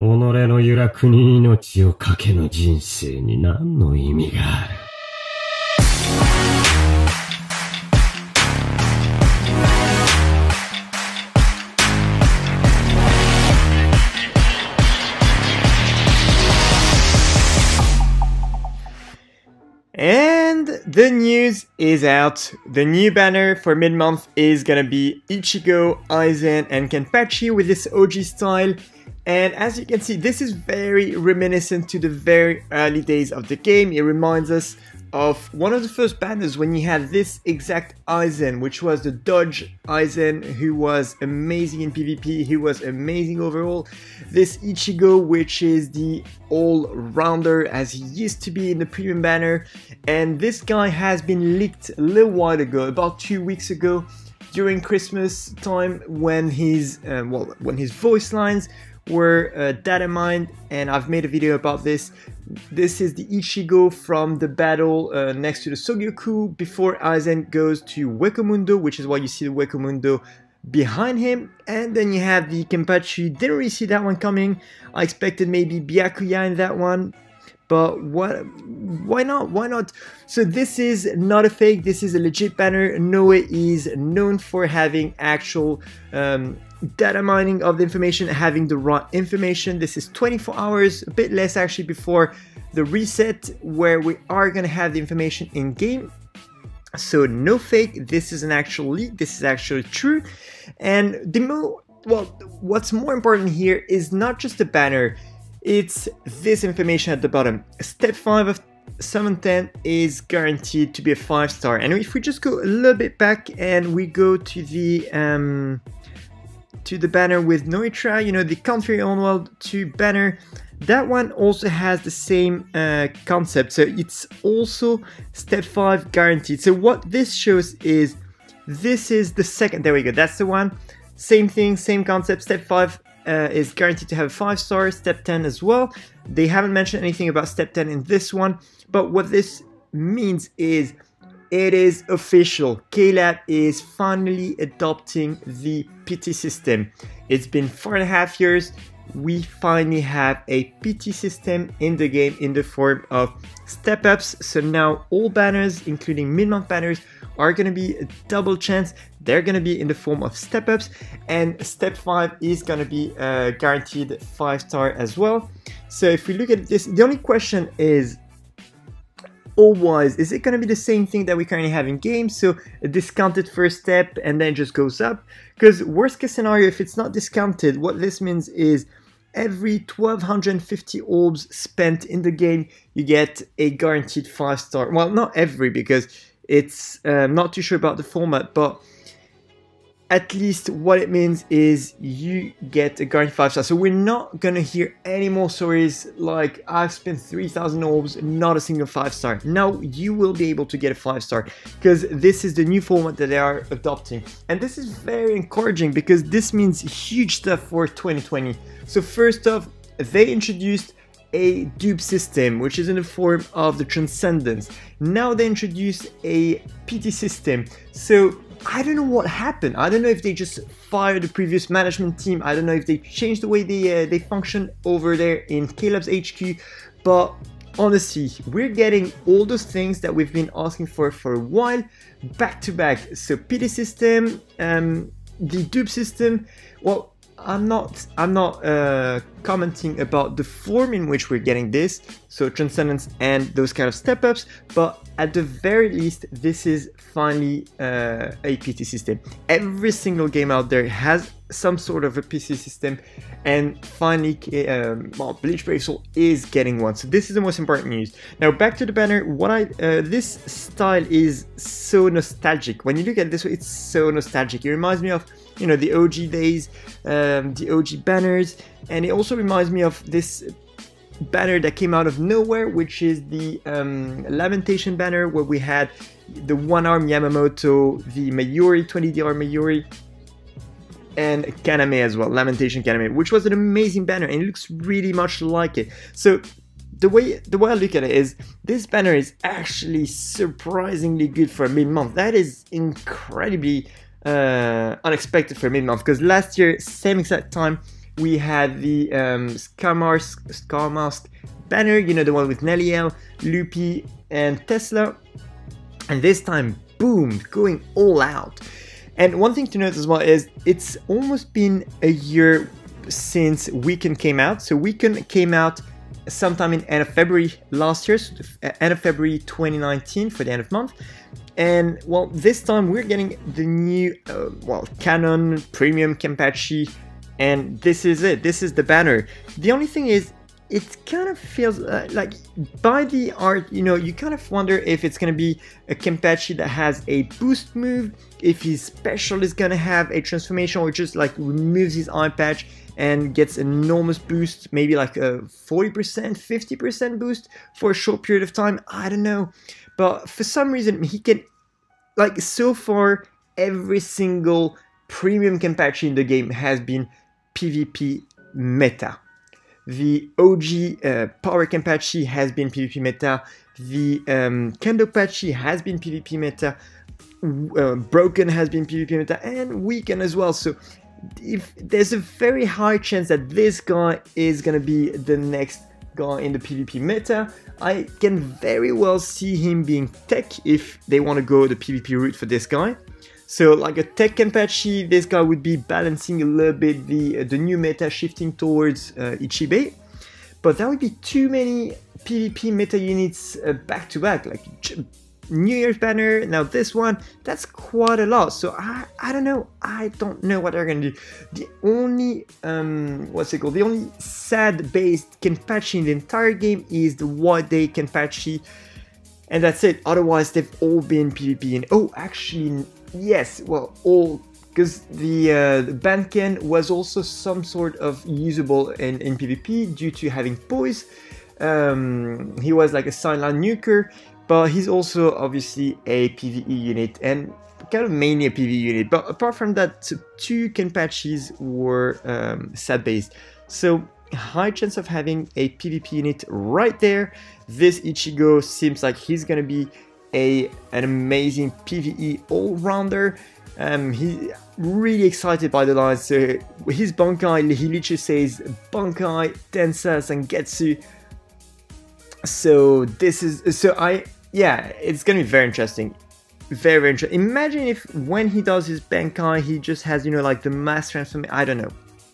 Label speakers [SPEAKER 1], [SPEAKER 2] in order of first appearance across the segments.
[SPEAKER 1] 己の揺らくに命をかけの人生に何の意味がある
[SPEAKER 2] And the news is out. The new banner for mid-month is gonna be Ichigo, Aizen, and Kenpachi with this OG style. and as you can see, this is very reminiscent to the very early days of the game. It reminds us of one of the first banners when you had this exact Aizen, which was the Dodge Aizen, who was amazing in PvP, he was amazing overall. This Ichigo, which is the all-rounder as he used to be in the premium banner. And this guy has been leaked a little while ago, about two weeks ago, during Christmas time when his, um, well, when his voice lines were uh, data mined and I've made a video about this. This is the Ichigo from the battle uh, next to the Sogyoku before Aizen goes to Hueco which is why you see the Hueco behind him. And then you have the Kenpachi, didn't really see that one coming. I expected maybe Byakuya in that one. But what? Why not? Why not? So this is not a fake. This is a legit banner. Noe is known for having actual um, data mining of the information, having the raw information. This is 24 hours, a bit less actually before the reset where we are going to have the information in game. So no fake, this is an actual leak, this is actually true. And the mo well, what's more important here is not just the banner, it's this information at the bottom. Step 5 of 710 is guaranteed to be a 5 star. And if we just go a little bit back and we go to the um, to the banner with Noitra, you know, the Can't Fear Your Own World 2 banner. That one also has the same uh, concept, so it's also step 5 guaranteed. So what this shows is, this is the second, there we go, that's the one. Same thing, same concept, step 5 uh, is guaranteed to have 5 stars, step 10 as well. They haven't mentioned anything about step 10 in this one, but what this means is it is official. KLab is finally adopting the pity system. It's been four and a half years. We finally have a pity system in the game in the form of step ups. So now all banners, including mid-month banners, are going to be a double chance. They're going to be in the form of step ups, and step five is going to be a guaranteed five star as well. So if we look at this, the only question is all-wise, is it going to be the same thing that we currently have in game? So a discounted first step and then just goes up? Because worst case scenario, if it's not discounted, what this means is every 1250 orbs spent in the game, you get a guaranteed 5 star. Well, not every because it's um, not too sure about the format, but at least what it means is you get a guaranteed 5 star. So we're not gonna hear any more stories like I've spent 3000 orbs, not a single 5 star. Now you will be able to get a 5 star because this is the new format that they are adopting. And this is very encouraging because this means huge stuff for 2020. So first off, they introduced a dupe system, which is in the form of the Transcendence. Now they introduce a pity system. So I don't know what happened. I don't know if they just fired the previous management team. I don't know if they changed the way they uh, they function over there in KLab's HQ. But honestly, we're getting all those things that we've been asking for for a while, back to back. So pity system, um, the dupe system. Well, I'm not I'm not uh, commenting about the form in which we're getting this, so transcendence and those kind of step ups, but at the very least, this is finally uh, a pity system. Every single game out there has some sort of a pity system, and finally, um, well, Bleach Soul is getting one. So this is the most important news. Now back to the banner. What I uh, this style is so nostalgic. When you look at this, it's so nostalgic. It reminds me of you know the OG days, um, the OG banners, and it also reminds me of this banner that came out of nowhere, which is the um, Lamentation banner, where we had the one arm Yamamoto, the Mayuri, 20DR Mayuri, and Kaname as well, Lamentation Kaname, which was an amazing banner and it looks really much like it. So the way the way I look at it is this banner is actually surprisingly good for mid-month. That is incredibly uh, unexpected for mid-month because last year, same exact time, we had the um, Scar Mask, Scar Mask banner, you know, the one with Neliel, Lupi, and Tesla. And this time, boom, going all out. And one thing to note as well is it's almost been a year since Weekend came out. So Weekend came out sometime in end of February last year, so end of February 2019 for the end of month. And well, this time we're getting the new, uh, well, Canon Premium Kenpachi, and this is it. This is the banner. The only thing is, it kind of feels uh, like by the art, you know, you kind of wonder if it's going to be a Kenpachi that has a boost move, if his special is going to have a transformation or just like removes his eye patch and gets enormous boost, maybe like a 40%, 50% boost for a short period of time. I don't know. But for some reason, he can, like so far, every single premium Kenpachi in the game has been PvP meta. The OG uh, Power Kenpachi has been PvP meta. The um, Kendopachi has been PvP meta. Uh, Broken has been PvP meta and Weekend as well. So if there's a very high chance that this guy is gonna be the next guy in the PvP meta. I can very well see him being tech if they want to go the PvP route for this guy. So like a tech Kenpachi, this guy would be balancing a little bit the, uh, the new meta shifting towards uh, Ichibei. But that would be too many PvP meta units uh, back to back, like New Year's banner, now this one, that's quite a lot. So I, I don't know, I don't know what they're gonna do. The only, um, what's it called? The only sad-based Kenpachi in the entire game is the White Day Kenpachi. And that's it, otherwise they've all been PvP. And oh, actually, yes, well, all because the, uh, the was also some sort of usable in, in PvP due to having poise. Um, he was like a sideline nuker, but he's also obviously a PvE unit and kind of mainly a PvE unit. But apart from that, two Kenpachis were um, based. So high chance of having a PvP unit right there. This Ichigo seems like he's gonna be a an amazing PvE all-rounder. Um, he really excited by the lines. So his Bankai, he literally says Bankai, Tensa, Zangetsu. So this is so I yeah, it's gonna be very interesting. Very, very interesting. Imagine if when he does his Bankai, he just has, you know, like the mass transformation. I don't know.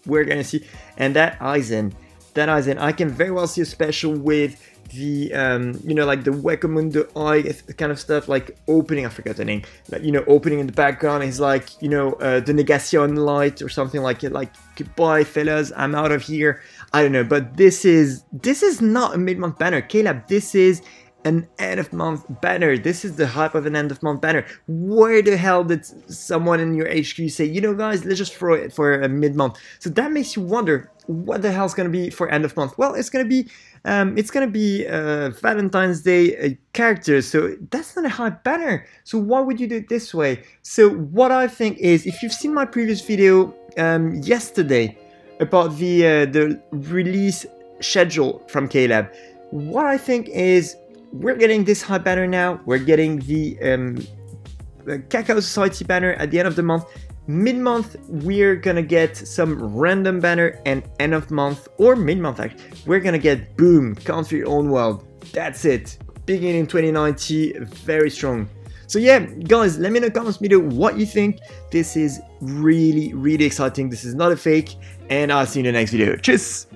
[SPEAKER 2] We're gonna see. And that Aizen, that Aizen, I can very well see a special with the, um, you know, like the Hueco Mundo Eye kind of stuff, like opening, I forget the name, like, you know, opening in the background is like, you know, uh, the Negation light or something like it, like, goodbye fellas, I'm out of here. I don't know, but this is, this is not a mid-month banner. KLab, this is an end of month banner. This is the hype of an end of month banner. Where the hell did someone in your HQ say, you know guys, let's just throw it for a mid month. So that makes you wonder what the hell's gonna be for end of month. Well, it's gonna be um, it's gonna be uh, Valentine's Day uh, characters, so that's not a hype banner. So why would you do it this way? So what I think is, if you've seen my previous video um, yesterday about the uh, the release schedule from KLab, what I think is we're getting this hot banner now. We're getting the, um, the Cacao Society banner at the end of the month. Mid-month, we're gonna get some random banner, and end of month, or mid-month actually, we're gonna get boom, Can't Fear Your Own World. That's it. Beginning 2090, very strong. So yeah, guys, let me know in the comments below what you think. This is really, really exciting. This is not a fake, and I'll see you in the next video. Cheers!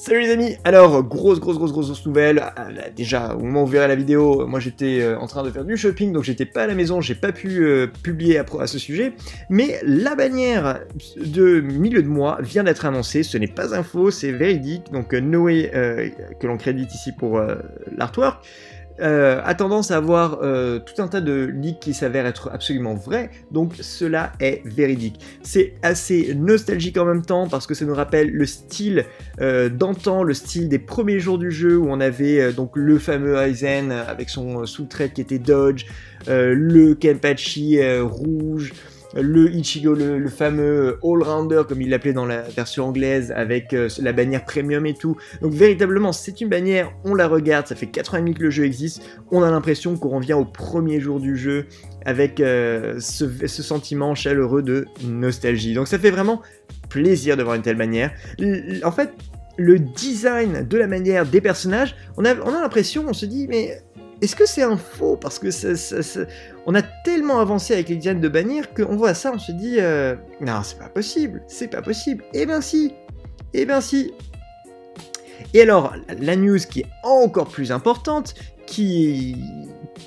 [SPEAKER 2] Salut les amis Alors, grosse, grosse, grosse, grosse nouvelle. Euh, déjà, au moment où vous verrez la vidéo, moi j'étais euh, en train de faire du shopping, donc j'étais pas à la maison, j'ai pas pu euh, publier à, ce sujet. Mais la bannière de milieu de mois vient d'être annoncée, ce n'est pas un faux, c'est véridique. Donc Noé, que l'on crédite ici pour l'artwork, euh, a tendance à avoir euh, tout un tas de leaks qui s'avèrent être absolument vrais, donc cela est véridique. C'est assez nostalgique en même temps parce que ça nous rappelle le style euh, d'antan, le style des premiers jours du jeu où on avait donc le fameux Aizen avec son sous-trait qui était Dodge, le Kenpachi rouge, le Ichigo, le, fameux all-rounder comme il l'appelait dans la version anglaise avec euh, la bannière premium et tout. Donc véritablement c'est une bannière, on la regarde, ça fait 4 ans et demi que le jeu existe, on a l'impression qu'on revient au premier jour du jeu avec euh, ce, ce, sentiment chaleureux de nostalgie. Donc ça fait vraiment plaisir de voir une telle manière. en fait, le design de la manière des personnages, on a, on a l'impression, on se dit, mais est-ce que c'est un faux? Parce que on a tellement avancé avec les designs de bannières qu'on voit ça, on se dit, euh, non, c'est pas possible, c'est pas possible. Eh ben si, eh ben si. Et alors, la news qui est encore plus importante, qui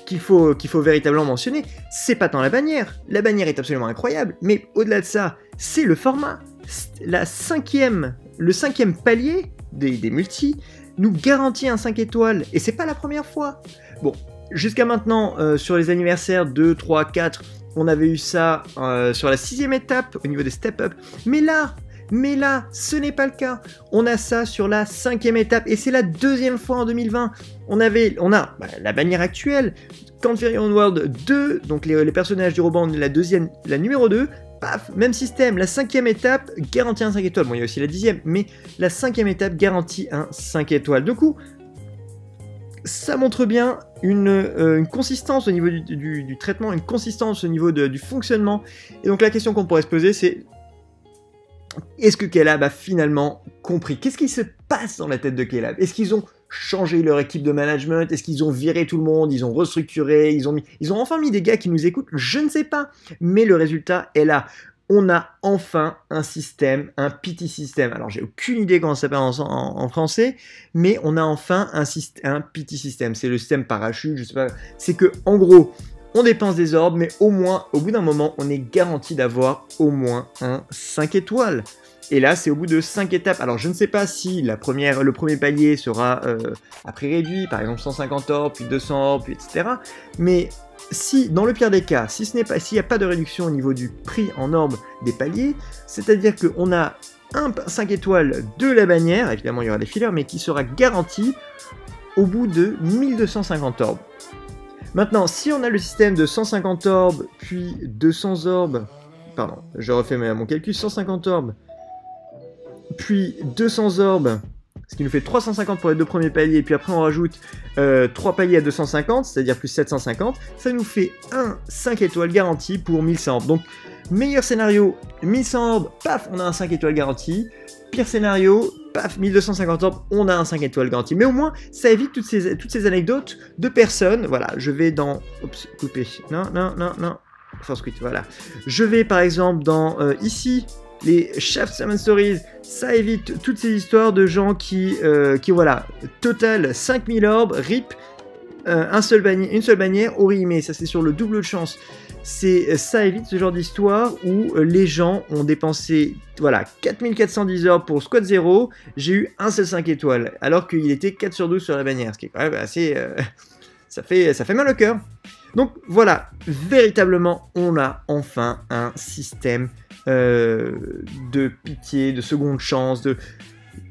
[SPEAKER 2] qu'il faut, qu'il faut véritablement mentionner, c'est pas tant la bannière. La bannière est absolument incroyable, mais au-delà de ça, c'est le format. La cinquième, le cinquième palier des, des multis nous garantit un 5 étoiles, et c'est pas la première fois. Bon, jusqu'à maintenant, euh, sur les anniversaires 2, 3, 4, on avait eu ça euh, sur la sixième étape au niveau des step-up, mais là, mais là, ce n'est pas le cas. On a ça sur la cinquième étape et c'est la deuxième fois en 2020. On avait, on a bah, la bannière actuelle, Conferion World 2, donc les, personnages du Roban, la deuxième, la numéro 2. Paf, même système, la cinquième étape garantit un 5 étoiles. Bon, il y a aussi la dixième, mais la cinquième étape garantit un 5 étoiles. Du coup, ça montre bien une, euh, consistance au niveau du, traitement, une consistance au niveau du fonctionnement. Et donc la question qu'on pourrait se poser, c'est est-ce que Calab a finalement compris? Qu'est-ce qui se passe dans la tête de Calab? Est-ce qu'ils ont changé leur équipe de management? Est-ce qu'ils ont viré tout le monde? Ils ont restructuré? Ils ont, mis, ils ont enfin mis des gars qui nous écoutent? Je ne sais pas. Mais le résultat est là. On a enfin un système, un PT système. Alors j'ai aucune idée comment ça s'appelle en, français, mais on a enfin un, un système. C'est le système parachute, je sais pas. C'est que en gros, on dépense des orbes, mais au moins, au bout d'un moment, on est garanti d'avoir au moins un 5 étoiles. Et là, c'est au bout de 5 étapes. Alors, je ne sais pas si la première, le premier palier sera euh, à prix réduit, par exemple 150 orbes, puis 200 orbes, puis etc. Mais si, dans le pire des cas, si ce n'est pas, s'il n'y a pas de réduction au niveau du prix en orbes des paliers, c'est-à-dire qu'on a un 5 étoiles de la bannière, évidemment il y aura des fileurs, mais qui sera garanti au bout de 1250 orbes. Maintenant, si on a le système de 150 orbes, puis 200 orbes, pardon, je refais mon calcul, 150 orbes, puis 200 orbes, ce qui nous fait 350 pour les deux premiers paliers, et puis après on rajoute 3 euh, paliers à 250, c'est-à-dire plus 750, ça nous fait un 5 étoiles garanti pour 1100 orbes. Donc, meilleur scénario, 1100 orbes, paf, on a un 5 étoiles garanti. Pire scénario, paf, 1250 orbes, on a un 5 étoiles garanti. Mais au moins, ça évite toutes ces, toutes ces anecdotes de personnes. Voilà, je vais dans... Oups, couper. Non, non, non, non. Force quit, voilà. Je vais par exemple dans... Euh, ici, les Chef Summon Stories, ça évite toutes ces histoires de gens qui, euh, qui voilà, total 5000 orbes, rip, euh, un seul une seule bannière, Orihime, ça c'est sur le double de chance. C'est ça évite ce genre d'histoire où euh, les gens ont dépensé voilà 4410 heures pour Squad 0, j'ai eu un seul 5 étoiles alors qu'il était 4 sur 12 sur la bannière, ce qui est quand même assez ça fait ça fait mal au cœur. Donc voilà, véritablement on a enfin un système euh, de pitié, de seconde chance, de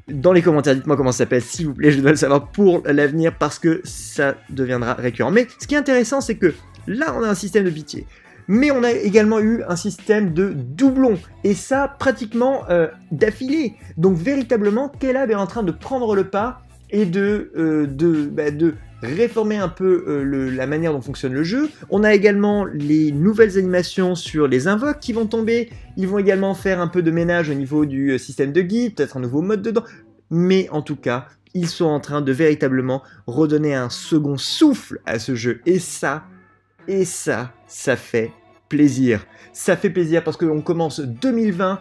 [SPEAKER 2] dans les commentaires, dites-moi comment ça s'appelle, s'il vous plaît, je dois le savoir pour l'avenir parce que ça deviendra récurrent. Mais ce qui est intéressant, c'est que là, on a un système de pitié mais on a également eu un système de doublons, et ça pratiquement euh, d'affilée. Donc véritablement, Caleb est en train de prendre le pas et de, euh, bah, de, réformer un peu euh, la manière dont fonctionne le jeu. On a également les nouvelles animations sur les invoques qui vont tomber. Ils vont également faire un peu de ménage au niveau du système de guide, peut-être un nouveau mode dedans. Mais en tout cas, ils sont en train de véritablement redonner un second souffle à ce jeu. Et ça, et ça, ça fait plaisir. Ça fait plaisir parce qu'on commence 2020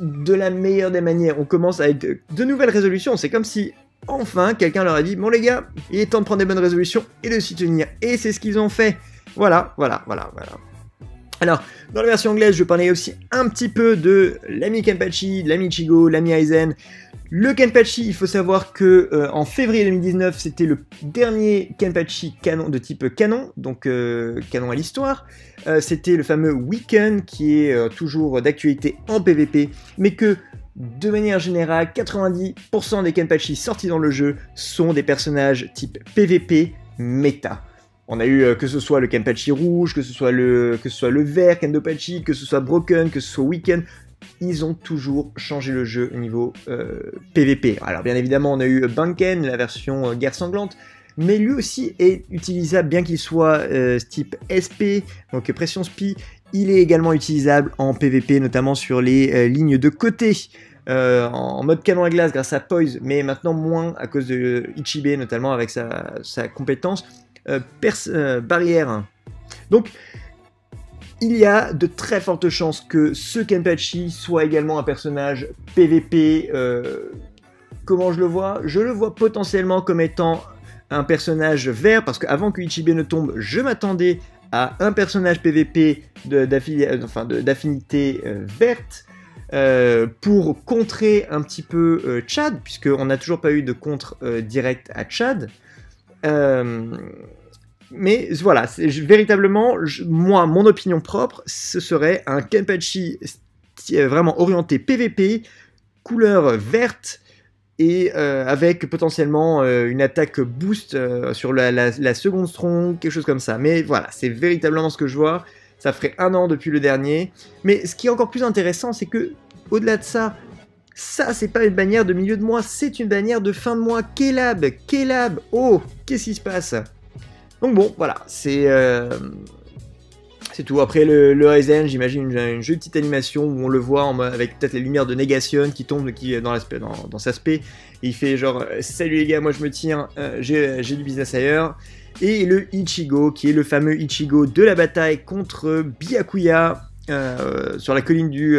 [SPEAKER 2] de la meilleure des manières. On commence avec de, nouvelles résolutions. C'est comme si enfin quelqu'un leur a dit Bon les gars, il est temps de prendre des bonnes résolutions et de s'y tenir. Et c'est ce qu'ils ont fait. Voilà, voilà, voilà, voilà. Alors, dans la version anglaise, je parlais aussi un petit peu de l'ami Kenpachi, l'ami Chigo, l'ami Aizen, le Kenpachi, il faut savoir que euh, en février 2019, c'était le dernier Kenpachi canon de type canon, donc euh, canon à l'histoire. Euh, c'était le fameux Weekend qui est toujours d'actualité en PvP, mais que de manière générale, 90% des Kenpachi sortis dans le jeu sont des personnages type PvP méta. On a eu que ce soit le Kenpachi rouge, que ce soit le, que soit le vert Kendopachi, que ce soit Broken, que ce soit Weekend, ils ont toujours changé le jeu au niveau PVP. Euh, Alors bien évidemment, on a eu Banken, la version euh, guerre sanglante, mais lui aussi est utilisable bien qu'il soit euh, type SP, donc pression spi, Il est également utilisable en PvP, notamment sur les euh, lignes de côté, euh, en mode canon à glace grâce à Poise, mais maintenant moins à cause de Ichibe, notamment avec sa, compétence euh, barrière. Donc, il y a de très fortes chances que ce Kenpachi soit également un personnage PvP. comment je le vois? Je le vois potentiellement comme étant un personnage vert, parce qu'avant que Ichibe ne tombe, je m'attendais à un personnage PvP euh, d'affinité euh, verte. euh, pour contrer un petit peu euh, Chad, puisqu'on n'a toujours pas eu de contre direct à Chad. Mais voilà, véritablement, moi, mon opinion propre, ce serait un Kenpachi vraiment orienté PVP, couleur verte, et euh, avec potentiellement euh, une attaque boost euh, sur la, seconde strong, quelque chose comme ça. Mais voilà, c'est véritablement ce que je vois. Ça ferait un an depuis le dernier. Mais ce qui est encore plus intéressant, c'est que, au-delà de ça, ça, c'est pas une bannière de milieu de mois, c'est une bannière de fin de mois. Kelab, Kelab, oh, qu'est-ce qui se passe? Donc bon, voilà, c'est c'est tout. Après le, le Ryzen, j'imagine une, une jolie petite animation où on le voit avec peut-être les lumières de négation qui tombent dans l'aspect dans, cet aspect. Il fait genre euh, salut les gars, moi je me tiens, euh, j'ai du business ailleurs. Et le Ichigo, qui est le fameux Ichigo de la bataille contre Byakuya euh, sur la colline du,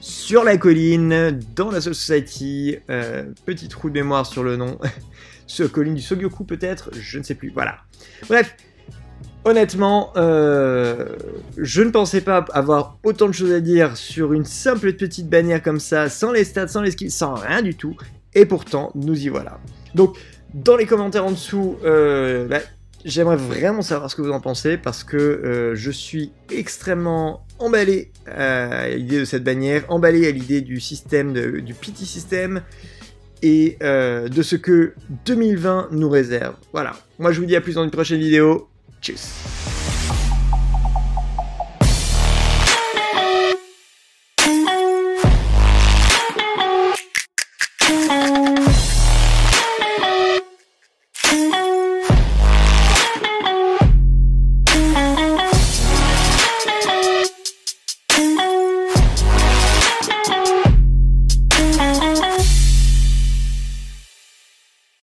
[SPEAKER 2] sur la colline dans la Soul Society. Petit trou de mémoire sur le nom. sur la colline du Sogyoku peut-être, je ne sais plus. Voilà. Bref. Honnêtement, euh, je ne pensais pas avoir autant de choses à dire sur une simple petite bannière comme ça, sans les stats, sans les skills, sans rien du tout. Et pourtant, nous y voilà. Donc, dans les commentaires en dessous, euh, bah, j'aimerais vraiment savoir ce que vous en pensez parce que euh, je suis extrêmement emballé à l'idée de cette bannière, emballé à l'idée du système, du PT système et de ce que 2020 nous réserve. Voilà. Moi, je vous dis à plus dans une prochaine vidéo.
[SPEAKER 3] Tschüss.